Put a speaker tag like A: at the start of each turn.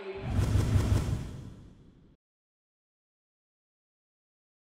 A: Eight.